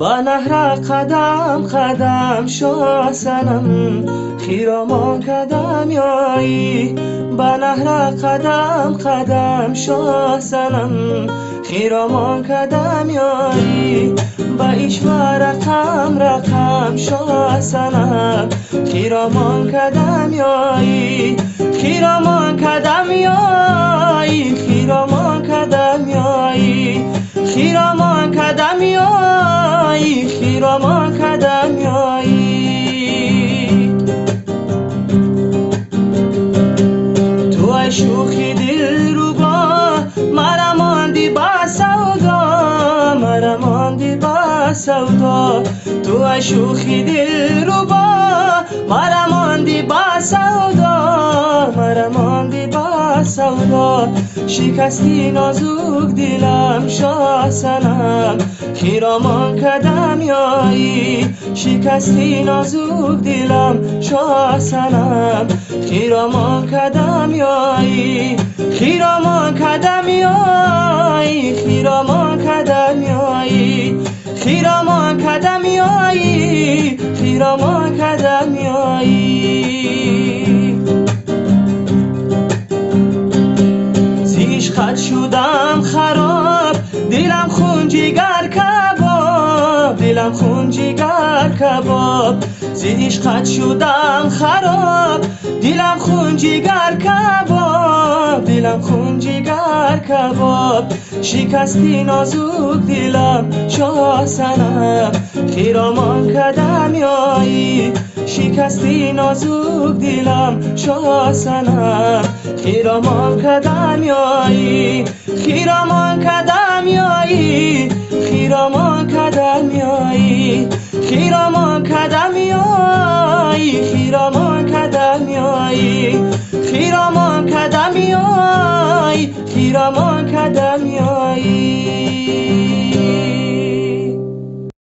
با نهر قدم قدم شو سنم خیرامان کدم یایی با نهر قدم قدم شو سنم خیرامان کدم یایی با ایشوا رقم رقم شو سنم خیرامان کدم یایی خیرامان کدم شوخی دل رو با مرا ماندی با سودا مرا ماندی با سودا. تو شوخی دل رو با مرا ماندی با سودا. سودا شکستی نازوک دلم شاه سنم خیرامان کدم یایی شکستی نازوک دلم شاه سنم خیرامان کدم یایی خیرامان کدم یایی خیرامان کدم یایی خیرامان کدم یایی خیرامان کدم یایی خراب. دلم خون جگر کباب. دلم خون جگر کباب. زیش خط شدم خراب. دلم خون جگر کباب. دلم خون جگر کباب. شکستی نازوک دلم شاه سنم خیرامان کدم یایی شکستی نازوک دلم شاه سنم خیرامان کدم یایی خیرامان کدم یایی خیرامان کدم یایی خیرامان کدم یایی خیرامان کدم یایی خیرامان کدم یایی خیرامان کدم یایی